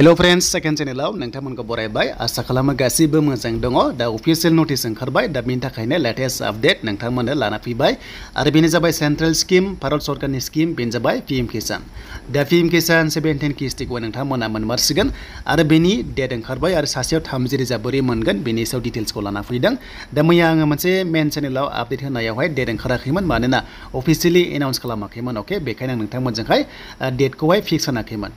Hello' friends second चेनेलाव नोंथांमोनखौ बरायबाय। आसा खालामो गासैबो मोजां दङ। दा अफिसियेल नटिस दा बेनि लेटेस्ट आपडेट नोंथांमोननो लाना फैबाय। आरो बेनो जाबाय सेन्ट्रेल स्किम भारत सरकारनि स्किम बेनो जाबाय एम किसान दा पि एम किसान सेभेन्टिन किस्टिखौ नोंथांमोना मोनमारसिगोन। आरो बेनि डेट ओंखारबाय आरो सासेयाव थामजि रोजा बोरै मोनगोन बेनि सायाव डिटेल्सखौ लाना फैदों। दा मैया आङो मेन चेनेलाव आपडेट होनायावहाय डेट ओंखाराखैमोन मानोना अफिसियेलि एनाउन्स खालामाखैमोन अके बेखायनो आं नोंथांमोनजोंहाय फिक्स होनाखैमोन।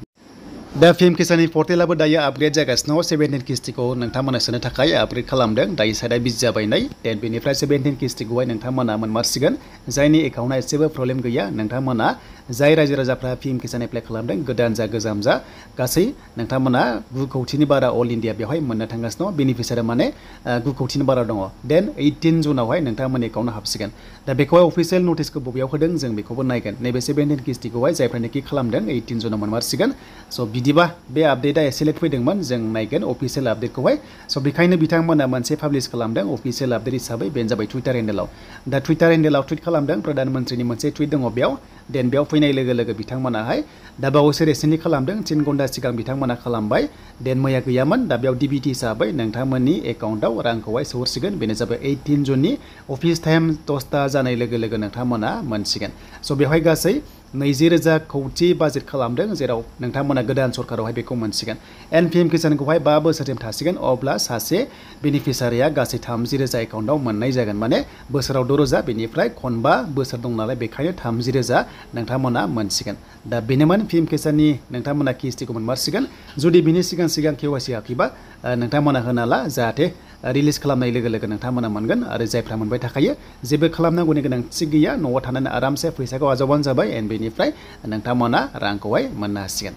दा फ़िल्म किसाननि पर्टेलाबो दायो आपग्रेड जागासिनो दङ सेभेन्टिन किस्टिखौ नोंथांमोना सोनो थाखाय आपग्रेड खालामदों। दायो साइडआ बिजि जाबाय नै देन बेनिफ्राय सेभेन्टिन किस्टिखौहाय नोंथांमोना मोनमारसिगोन। जायनि एकाउन्टआ एसेबो प्रब्लेम गैया। नोंथांमोना जाय रायजो राजाफ्रा एम किसान एप्लाइ खालामदों, गोदान जा, गोजाम जा, गासै नोंथांमोना गु कौटिनि बारा अल इन्डिया बेवहाय मोननो थांगासिनो दङ माने गु कौटिनि बारा दङ। देन ओइटिन जुनावहाय नोंथांमोननि एकाउन्टआव हाबसिगोन। दा बेखौहाय अफिसियेल नटिसखौ बबेयाव होदों जों बेखौबो नायगोन। नैबे सेभेन्टिन किस्टिखौहाय जायफ्रानोखि खालामदों, ओइटिन जुनाव मोनमारसिगोन। स' बिदिबा बे आपडेटआ एसे लेट फैदोंमोन, जों नायगोन अफिसियेल आपडेटखौहाय। स' बेखायनो बिथांमोना मोनसे पाब्लिस खालामदों अफिसियेल आपडेट हिसाबै, बेनो जाबाय टुइटार हेन्डेलाव दा टुइटार हेन्डेलाव टुइट खालामदों प्रधान मन्त्रिनि मोनसे टुइट दङ बेयाव, देन बेयाव फैनाय लोगो लोगो बिथांमोनाहाय, दा बावैसो रिसेन्टलि खालामदों, तिन घन्टा सिगां बिथांमोना खालामबाय, देन मैया गैयामोन, दा बेयाव डिबिटि हिसाबै नोंथांमोननि एकाउन्टआव रांखौहाय सोहरसिगोन, बेनो जाबाय ओइटिन जुननि अफिस टाइम दसथा जानाय लोगो लोगो नोंथांमोना मोनसिगोन। स' बेवहाय गासै नैजि रोजा कौटि बाजेट खालामदों, जेराव नोंथांमोना गोदान सरकारावहाय बेखौ मोनसिगोन। एन पि एम किसानखौहाय बा बोसोरसिम थासिगोन, अब्ला सासे बेनिफिसारिया गासै थामजि रोजा एकाउन्टआव मोननाय जागोन। माने बोसोराव द' रोजा बेनिफ्राय खनबा बोसोर दं नालाय बेखायनो थामजि रोजा नोंथांमोना मोनसिगोन। दा बेनोमोन पि एम किसाननि नोंथांमोना किस्टिखौ मोनमारसिगोन। जुदि बिनि सिगां सिगां केवाइसि हाखैबा नोंथांमोना होनाला, जाहाथे रिलिज खालामनाय लोगो लोगो नोंथांमोना मोनगोन आरो जायफ्रा मोनबाय थाखायो, जेबो खालामनांगौनि गोनांथि गैया, न'आव थानानै आरामसे फैसाखौ आजावबानो जाबाय एन्ड बेनिफ्राय नोंथांमोना रांखौहाय मोननो हासिगोन